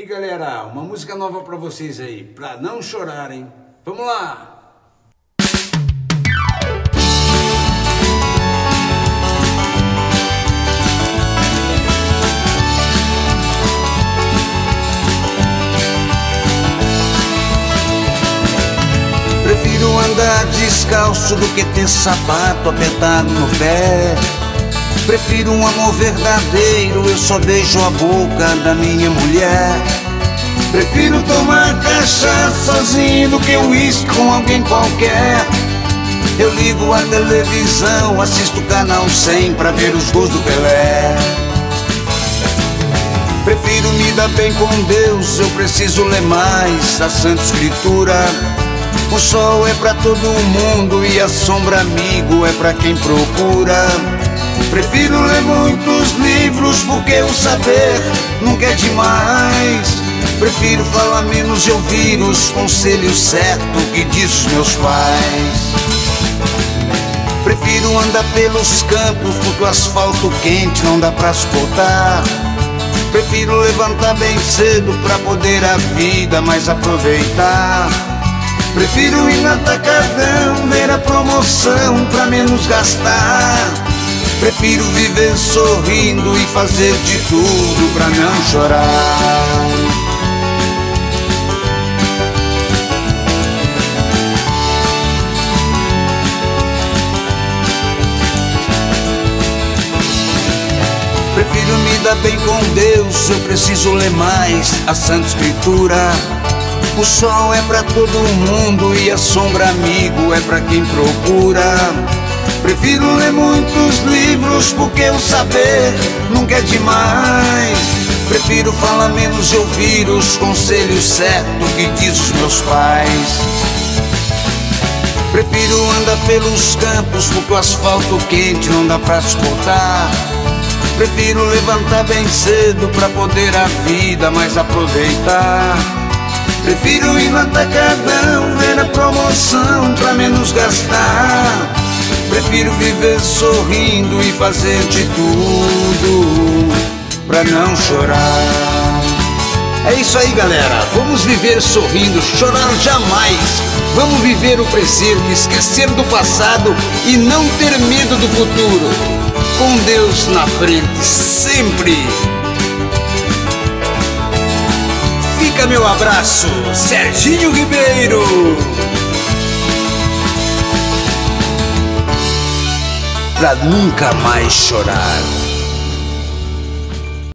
Aí galera, uma música nova para vocês aí, pra não chorarem. Vamos lá! Prefiro andar descalço do que ter sapato apertado no pé Prefiro um amor verdadeiro, eu só beijo a boca da minha mulher. Prefiro tomar cachaça sozinho do que uísque com alguém qualquer. Eu ligo a televisão, assisto o canal 100 pra ver os gols do Pelé. Prefiro me dar bem com Deus, eu preciso ler mais a Santa Escritura. O sol é pra todo mundo e a sombra amigo é pra quem procura. Prefiro ler muitos livros porque o saber nunca é demais. Prefiro falar menos e ouvir os conselhos certos que diz os meus pais. Prefiro andar pelos campos porque o asfalto quente não dá pra suportar. Prefiro levantar bem cedo pra poder a vida mais aproveitar. Prefiro ir na tacadão, ver a promoção pra menos gastar. Prefiro viver sorrindo e fazer de tudo pra não chorar. Prefiro me dar bem com Deus, eu preciso ler mais a Santa Escritura. O sol é para todo mundo e a sombra amigo é para quem procura. Prefiro ler muitos livros porque o saber nunca é demais. Prefiro falar menos e ouvir os conselhos certos que diz os meus pais. Prefiro andar pelos campos porque o asfalto quente não dá pra suportar. Prefiro levantar bem cedo pra poder a vida mais aproveitar. Prefiro ir no atacadão, ver a promoção pra menos gastar. Prefiro viver sorrindo e fazer de tudo pra não chorar. É isso aí, galera. Vamos viver sorrindo, chorar jamais. Vamos viver o presente, esquecer do passado e não ter medo do futuro. Com Deus na frente, sempre. Fica meu abraço, Serginho Ribeiro. Pra nunca mais chorar.